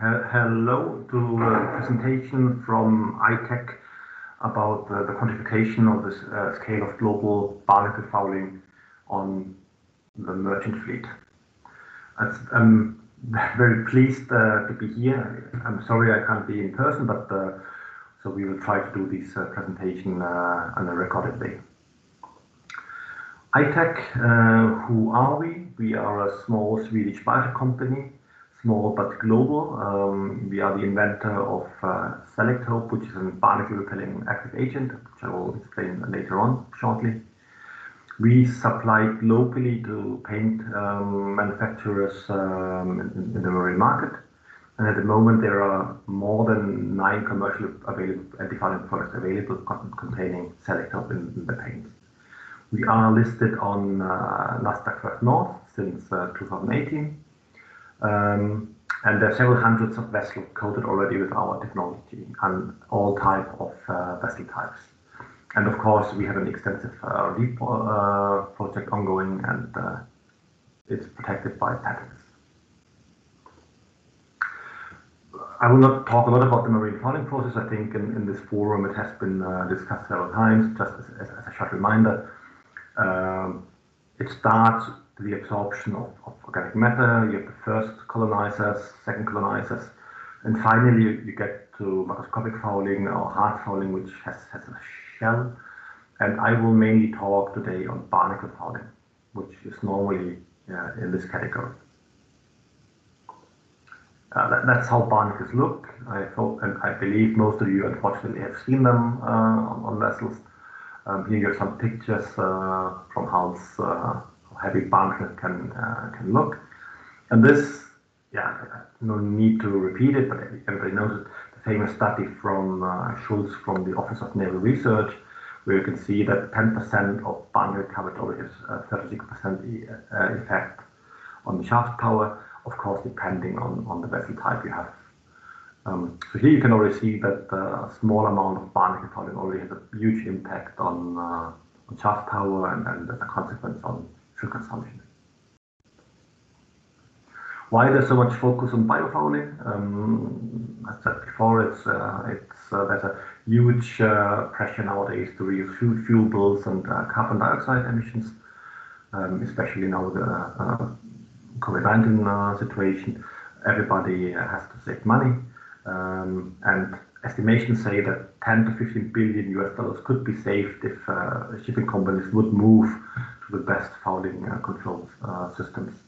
Hello to a presentation from I-Tech about uh, the quantification of the uh, scale of global barnacle fouling on the merchant fleet. I'm very pleased uh, to be here. I'm sorry I can't be in person, but so we will try to do this presentation on a recorded way. I-Tech, who are we? We are a small Swedish biotech company, small but global. Um, we are the inventor of uh, Selektope, which is a barnacle-repelling active agent, which I will explain later on shortly. We supply globally to paint um, manufacturers um, in the marine market. And at the moment, there are more than nine commercially available defined products available containing Selektope in the paint. We are listed on uh, Nasdaq First North since uh, 2018. Um, there are several hundreds of vessels coated already with our technology and all type of uh, vessel types. And of course, we have an extensive uh, R&D uh, project ongoing, and it's protected by patents. I will not talk a lot about the marine fouling process. I think in this forum it has been discussed several times. Just as a short reminder, um, it starts the absorption of organic matter. You have the first colonizers, second colonizers, and finally you get to macroscopic fouling or hard fouling, which has a shell. And I will mainly talk today on barnacle fouling, which is normally uh, in this category. Uh, that's how barnacles look. I and I believe most of you unfortunately have seen them uh, on vessels. Um, here you have some pictures from how heavy barnacles can uh, can look. And this, yeah, no need to repeat it, but everybody knows it, the famous study from uh, Schultz from the Office of Naval Research, where you can see that 10% of barnacle coverage already has 36% effect on the shaft power, of course, depending on on the vessel type you have. Um, so here you can already see that a small amount of barnacle fouling already has a huge impact on uh, on shaft power and as a consequence on consumption. Why there's so much focus on biofouling? Um, as I said before, it's uh, uh, there's a huge uh, pressure nowadays to reduce fuel bills and carbon dioxide emissions, um, especially now with the COVID-19 situation. Everybody has to save money. Um, and estimations say that 10 to 15 billion US dollars could be saved if shipping companies would move the best fouling uh, control uh, systems.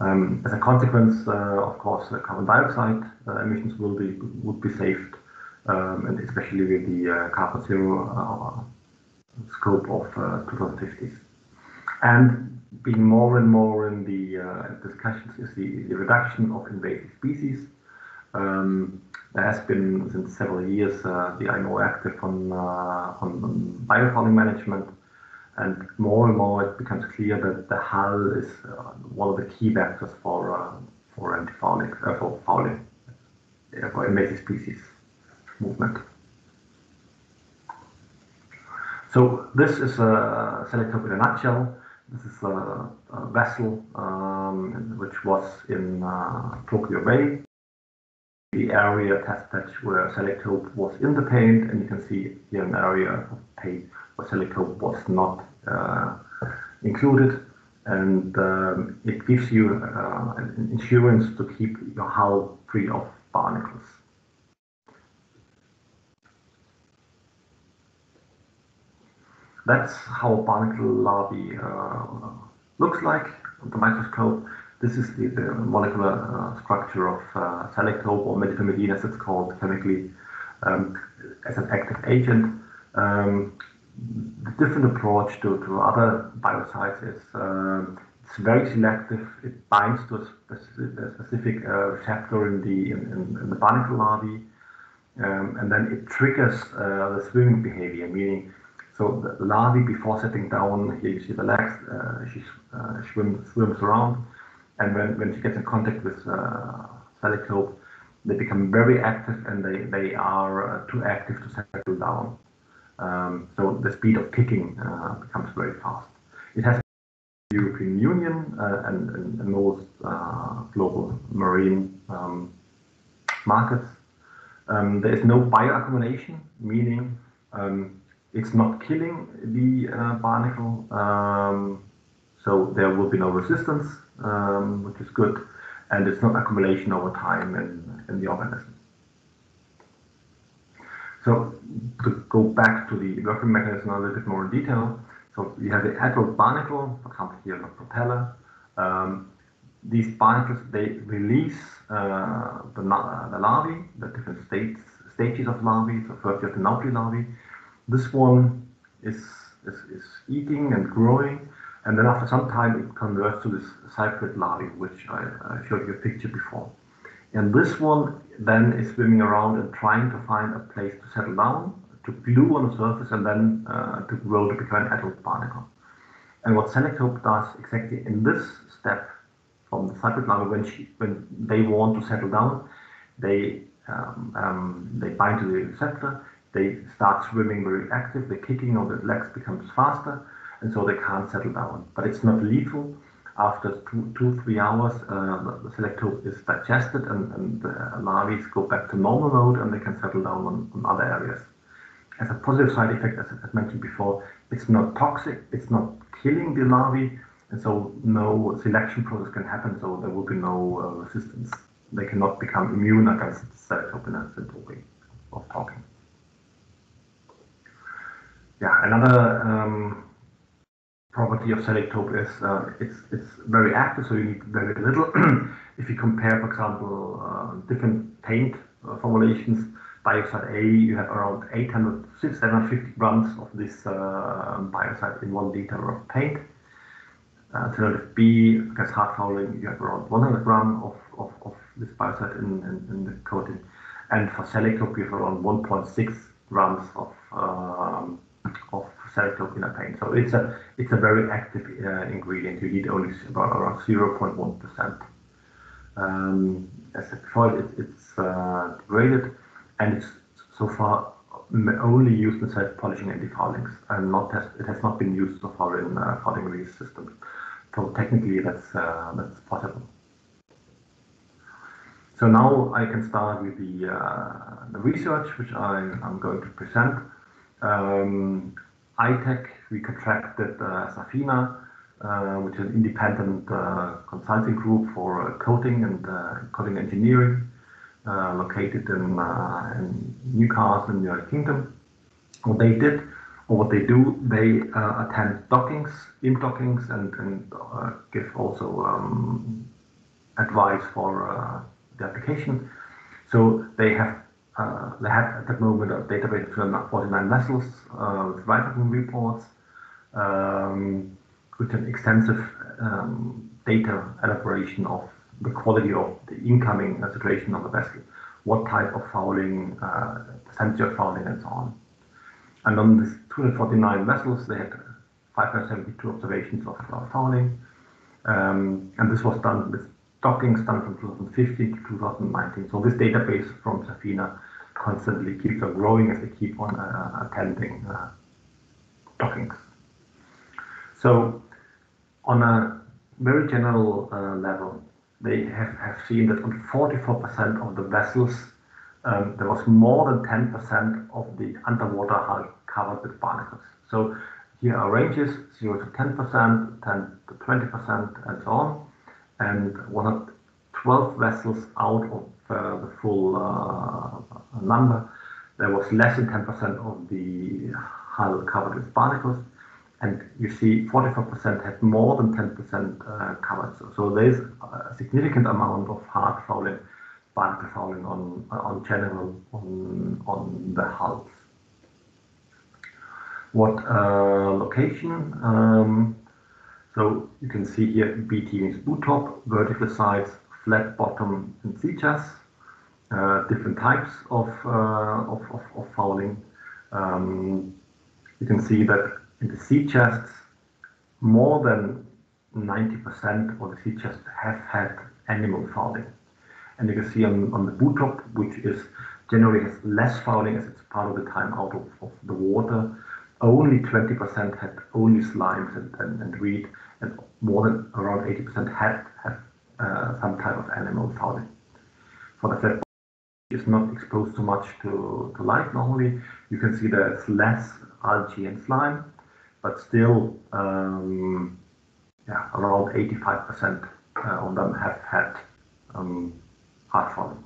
Um, as a consequence, uh, of course, the carbon dioxide emissions will be would be saved, um, and especially with the carbon zero scope of 2050s. And Being more and more in the discussions is the reduction of invasive species. Um, there has been since several years, the IMO active on on biofouling management, and more and more it becomes clear that the hull is uh, one of the key vectors for um, anti-fouling, uh, for fouling, uh, for invasive species movement. So this is Selektope in a nutshell. This is a vessel um, which was in Tokyo Bay. The area tested where Selektope was in the paint, and you can see here an area of paint where was not uh, included. And um, it gives you uh, an insurance to keep your hull free of barnacles. That's how a barnacle larvae uh, looks like under the microscope. This is the molecular structure of Selektope or medetomidine, as it's called chemically, um, as an active agent. The different approach to to other biocides is um, it's very selective. It binds to a specific uh, receptor in the in the barnacle larvae, um, and then it triggers uh, the swimming behavior, meaning so the larvae before settling down, here you see the legs, she uh, swims swims around, and when when she gets in contact with Selektope, they become very active, and they are too active to settle down. The speed of kicking becomes very fast. It has European Union and most global marine markets. Um, there is no bioaccumulation, meaning um, it's not killing the uh, barnacle, um, so there will be no resistance, um, which is good, and it's not accumulation over time in, in the organism. So to go back to the working mechanism a little bit more in detail, so you have the adult barnacle, for example here the propeller. Um, these barnacles they release uh, the, the larvae, the different states, stages of larvae. So first you have the nauplii larvae. This one is, is, is eating and growing, and then after some time it converts to this cyprid larvae, which I, I showed you a picture before. And this one then is swimming around and trying to find a place to settle down to glue on the surface and then uh, to grow to become an adult barnacle. And what Selektope does exactly in this step from the cyprid larva, when, she, when they want to settle down, they, um, um, they bind to the receptor, they start swimming very active, the kicking of the legs becomes faster, and so they can't settle down. But it's not lethal. After two, two three hours, uh, the Selektope is digested and, and the larvae go back to normal mode and they can settle down on, on other areas as a positive side effect, as, as mentioned before, it's not toxic, it's not killing the larvae, and so no selection process can happen, so there will be no uh, resistance. They cannot become immune against Selektope in a simple way of talking. Yeah, another um, property of Selektope is uh, it's it's very active, so you need very little. if you compare, for example, uh, different paint uh, formulations, biocide A, you have around 800, 750 grams of this uh, biocide in one liter of paint. Uh, alternative B, against hard fouling, you have around 100 grams of, of, of this biocide in, in, in, the coating. And for Selektope, you have around 1.6 grams of, um, of In a paint. So it's a, it's a very active uh, ingredient. You need only about around 0.1%. Um, as I before, it, it's uh, degraded and it's so far only used in self-polishing and defoulings, and not it has not been used so far in uh, fouling release systems. So technically, that's uh, that's possible. So now I can start with the, uh, the research, which I am going to present. Um, I-Tech, we contracted uh, Safinah, uh, which is an independent uh, consulting group for coating and coating engineering. Located in, Newcastle, in the United Kingdom. What they did, or what they do, they attend dockings, in dockings, and, and give also um, advice for the application. So they have uh, they have at that moment a database of 49 vessels uh, with writing reports, um, with an extensive um, data elaboration of the quality of the incoming situation of the vessel, what type of fouling, uh, percentage of fouling, and so on. And on these 249 vessels, they had 572 observations of uh, fouling, um, and this was done with dockings done from 2015 to 2019. So this database from Safinah constantly keeps on growing as they keep on uh, attending uh, dockings. So on a very general uh, level, they have, have seen that on 44% of the vessels, um, there was more than 10% of the underwater hull covered with barnacles. So here are ranges 0 to 10%, 10 to 20%, and so on. And 112 vessels out of uh, the full uh, number, there was less than 10% of the hull covered with barnacles and you see 44% had more than 10% uh, covered. So, so, there's a significant amount of hard fouling, barnacle fouling on, on general on, the hulls. What uh, location? Um, so you can see here BT means boot top, vertical sides, flat bottom, and sea chest. Uh, different types of, uh, of, of, of, fouling. Um, you can see that in the sea chests, more than 90% of the sea chests have had animal fouling. And you can see on, on the boot top, which is generally has less fouling as it's part of the time out of, of the water, only 20% had only slimes and, and, and weed, and more than around 80% had, had uh, some type of animal fouling. For the is not exposed too much to, to light normally. You can see there's less algae and slime, but still um, yeah, around 85% uh, of them have had um, hard falling.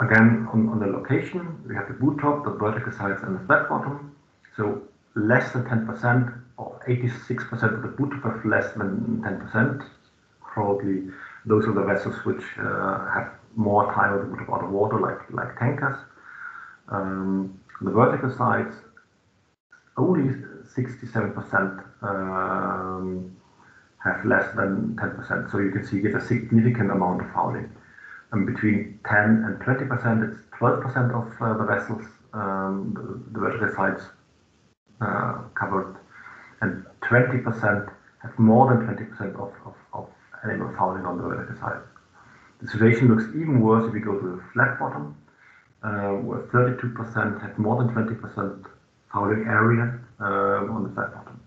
Again, on, on the location, we have the boot top, the vertical sides, and the flat bottom. So less than 10% or 86% of the boot top have less than 10%. Probably those are the vessels which uh, have more time with the water, like, like tankers. Um, the vertical sides, only 67% um, have less than 10%. So you can see it's a significant amount of fouling and between 10 and 20 percent, it's 12 percent of uh, the vessels, um, the, the, vertical sides uh, covered, and 20 percent have more than 20 percent of, of, of, animal fouling on the vertical side. The situation looks even worse if you go to the flat bottom, uh, where 32 percent had more than 20 percent fouling area uh, on the flat bottom.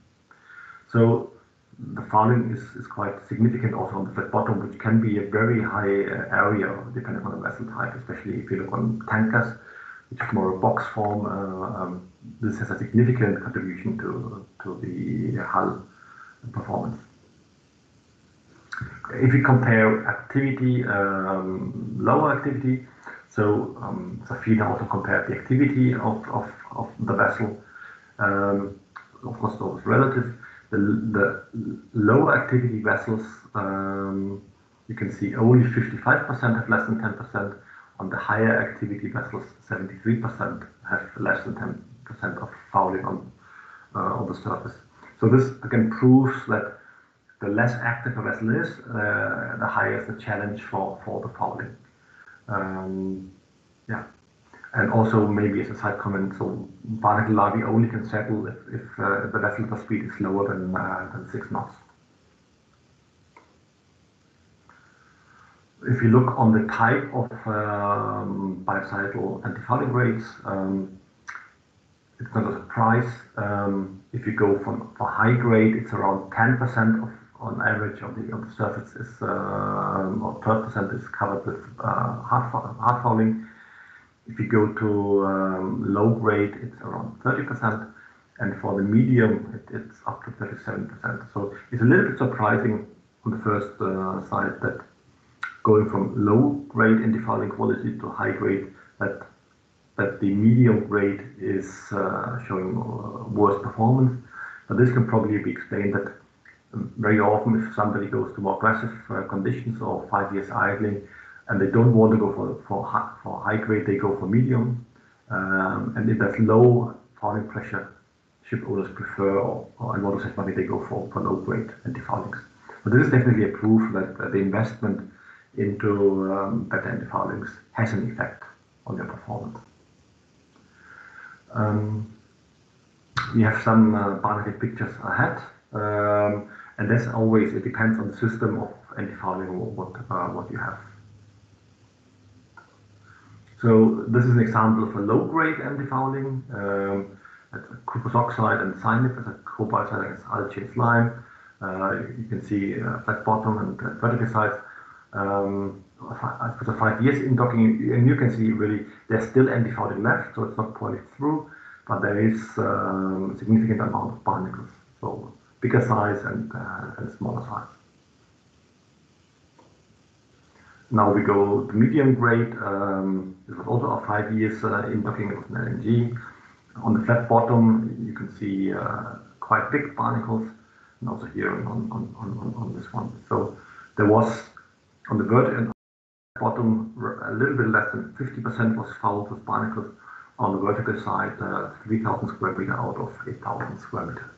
So the fouling is, is quite significant also on the flat bottom, which can be a very high uh, area depending on the vessel type, especially if you look on tankers, which is more a box form. Uh, um, this has a significant contribution to, to the hull performance. If you compare activity, um, lower activity, so um, Safinah also compared the activity of, of, of the vessel. Um, of course, those relative the, the lower activity vessels, um, you can see only 55% have less than 10%. On the higher activity vessels, 73% have less than 10% of fouling on, uh, on the surface. So this again proves that the less active a vessel is, uh, the higher is the challenge for, for the fouling. Um, yeah and also maybe as a side comment, so barnacle larvae only can settle if, if uh, the vessel speed is lower than, uh, than 6 knots. If you look on the type of um, biocidal antifouling rates, um, it's not a surprise. Um, if you go from for high grade, it's around 10% of on average of the, of the surface is uh, or 12% is covered with uh, hard, hard fouling if you go to um, low grade, it's around 30%, and for the medium, it, it's up to 37%. So it's a little bit surprising on the first uh, side that going from low grade in defouling quality to high grade, that that the medium grade is uh, showing uh, worse performance. But this can probably be explained that very often if somebody goes to more aggressive uh, conditions or five years idling, and they don't want to go for for high, for high grade, they go for medium. Um, and if there's low fouling pressure, ship owners prefer, or, or want to save money, they go for, for low grade antifoulings. But this is definitely a proof that, that the investment into um, better antifoulings has an effect on your performance. Um, we have some uh, pictures ahead, um, and that's always it depends on the system of antifouling what uh, what you have. So this is an example of a low-grade antifouling. Um, cuprous oxide and cyanide as a co-biocide against algae and slime. Uh, you can see uh, flat bottom and uh, vertical sides. Um, the five years in docking, and you can see really there's still antifouling left, so it's not poorly through, but there is um, significant amount of barnacles, so bigger size and, uh, and smaller size. Now we go to medium grade. Um, this was also a five years uh, in docking of an LNG. On the flat bottom, you can see uh, quite big barnacles, and also here on, on, on, on, this one. So there was on the vertical bottom a little bit less than 50% was fouled with barnacles. On the vertical side, uh, 3,000 square meter out of 8,000 square meter.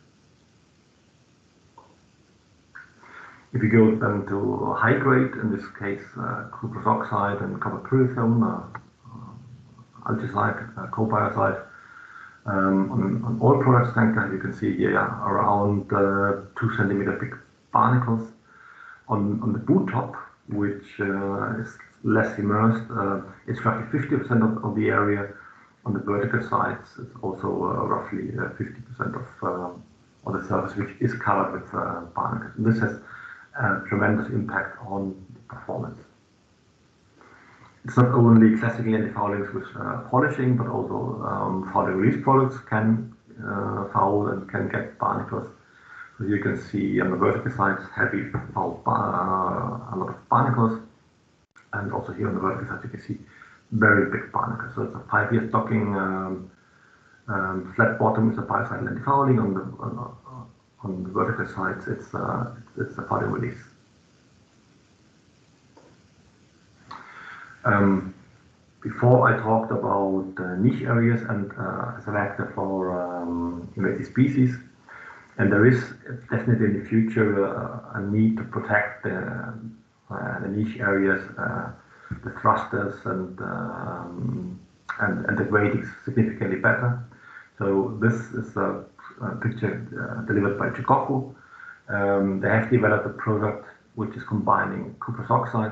If you go then to high grade, in this case, uh, cuprous oxide and copper pyrithione, uh, uh, algicide, uh, cobiocide, um, on, on all products tanker, you can see here around uh, two centimeter big barnacles. On, on the boot top, which uh, is less immersed, uh, it's roughly 50% of, of the area. On the vertical sides, it's also uh, roughly 50% of, of the surface which is covered with barnacles. And this has tremendous impact on performance. It's not only classical antifoulings with uh, polishing, but also um, fouling release products can uh, foul and can get barnacles. So you can see on the vertical side heavy foul, uh, a lot of barnacles, and also here on the vertical side you can see very big barnacles. So it's a five-year stocking um, um, flat bottom is a biocidal antifouling on the on, the vertical sides it's uh, it's, it's a fouling release. Um, before I talked about uh, niche areas and uh, as a vector for um, invasive species, and there is definitely in the future uh, a need to protect the, uh, the niche areas, uh, the thrusters and, um, and, and the gradings significantly better. So this is a, a picture uh, delivered by Chugoku. Um, they have developed a product which is combining cuprous oxide,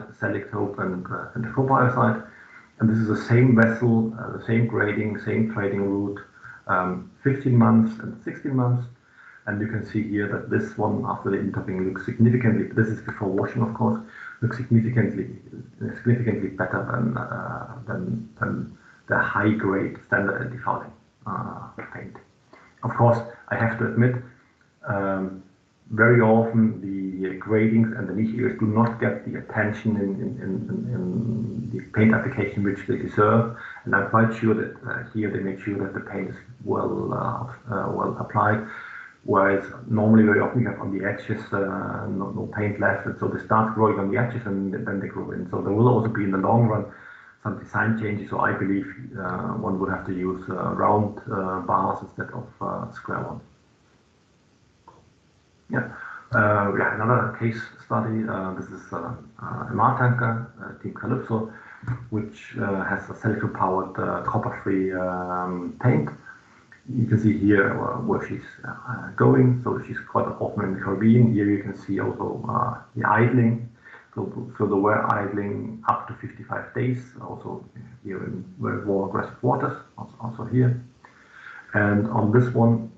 and, uh, and the. And this is the same vessel, uh, the same grading, same trading route, um, 15 months and 16 months. And you can see here that this one after the intopping looks significantly, this is before washing of course, looks significantly significantly better than, uh, the high grade standard antifouling uh, paint. Of course, I have to admit, um, very often the gradings and the niche do not get the attention in, in, in, in, the paint application which they deserve. And I'm quite sure that uh, here they make sure that the paint is well uh, uh, well applied. Whereas normally very often you have on the edges uh, no, no, paint left, and so they start growing on the edges and then they grow in. So there will also be in the long run some design changes. So I believe uh, one would have to use uh, round bars instead of square ones. Yeah. Uh, yeah, another case study. Uh, this is uh, a MR tanker, Team Calypso, which has a Selektope-powered copper-free um, paint. You can see here where she's going. So she's quite often in the Caribbean. Here you can see also the idling. So, so they were idling up to 55 days, also here in very warm, aggressive waters, also, here. And on this one,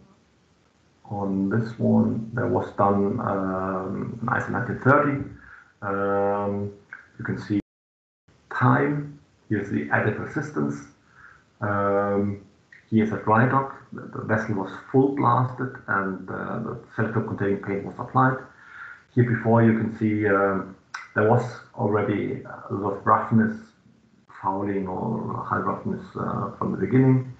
on this one that was done um, in ISO 19030. Um, you can see time. Here's the added resistance. Um, here's a dry dock. The, the, vessel was full blasted and uh, the Selektope containing paint was applied. Here before you can see um, there was already a lot of roughness, fouling or high roughness uh, from the beginning.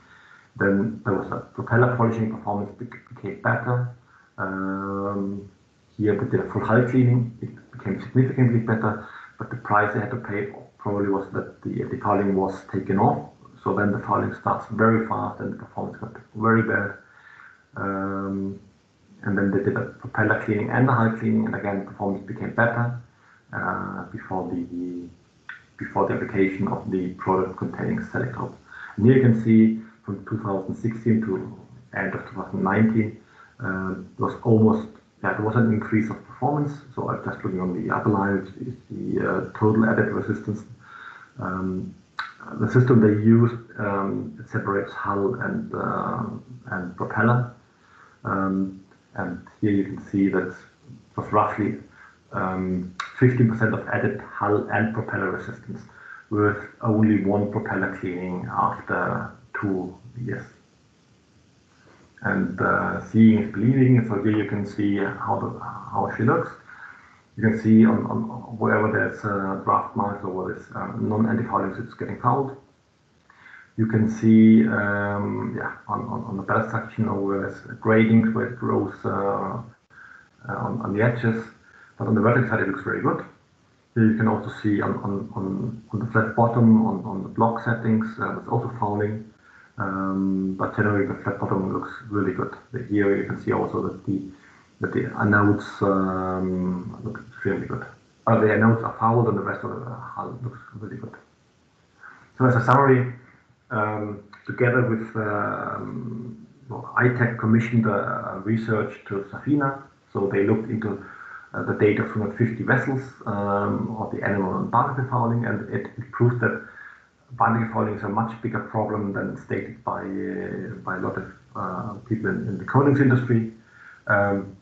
Then there was a propeller polishing performance became better. Um, here they did a full hull cleaning. It became significantly better, but the price they had to pay probably was that the, the fouling was taken off. So then the fouling starts very fast and the performance got very bad. Um, and then they did a propeller cleaning and a hull cleaning, and again the performance became better uh, before the before the application of the product containing Selektope. And here you can see from 2016 to end of 2019 uh, was almost yeah, there was an increase of performance. So I'm just looking on the upper line is the uh, total added resistance. Um, the system they use um, it separates hull and uh, and propeller, um, and here you can see that was roughly 15% um, of added hull and propeller resistance, with only one propeller cleaning after two years. And uh, seeing is believing, so here you can see how the, how she looks. You can see on, on wherever there's draft marks or where there's um, non-antifouling it's getting fouled. You can see um, yeah, on, on, on the belt section or where there's gradings where it grows uh, uh, on, on the edges. But on the vertical side it looks very good. Here you can also see on, on, on, on the flat bottom, on, on the block settings, uh, it's also fouling. Um, but generally the flat bottom looks really good. Here you can see also that the that the anodes um, look extremely good. Uh, the anodes are fouled and the rest of the hull looks really good. So as a summary, um, together with um, well, I-Tech commissioned a research to Safinah. So they looked into uh, the data of 250 vessels um, of the animal and barnacle fouling, and it, it proved that barnacle fouling is a much bigger problem than stated by uh, by a lot of uh, people in, in, the coatings industry. 30%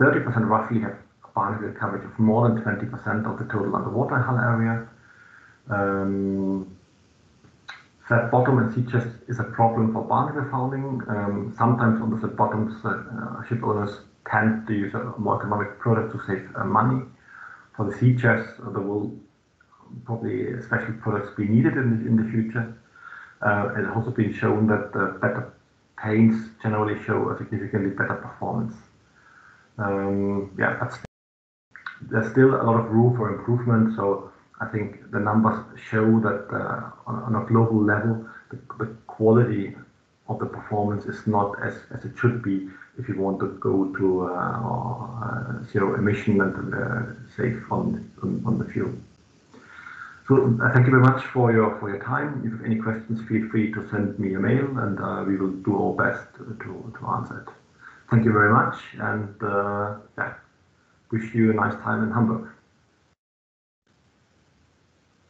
um, roughly have barnacle coverage of more than 20% of the total underwater hull area. Um, flat bottom and sea chest is a problem for barnacle fouling. Um, sometimes on the flat bottoms, uh, uh, ship owners tend to use a more economic product to save uh, money. For the uh, there will probably special products be needed in the, in the future. Uh, it has also been shown that better paints generally show a significantly better performance. Um, yeah, but there's still a lot of room for improvement. So I think the numbers show that uh, on, on, a global level, the, the, quality of the performance is not as, as it should be if you want to go to uh, zero emission and uh, safe on, on, on the fuel. So uh, thank you very much for your for your time. If you have any questions, feel free to send me a mail, and uh, we will do our best to to answer it. Thank you very much, and uh, yeah, wish you a nice time in Hamburg.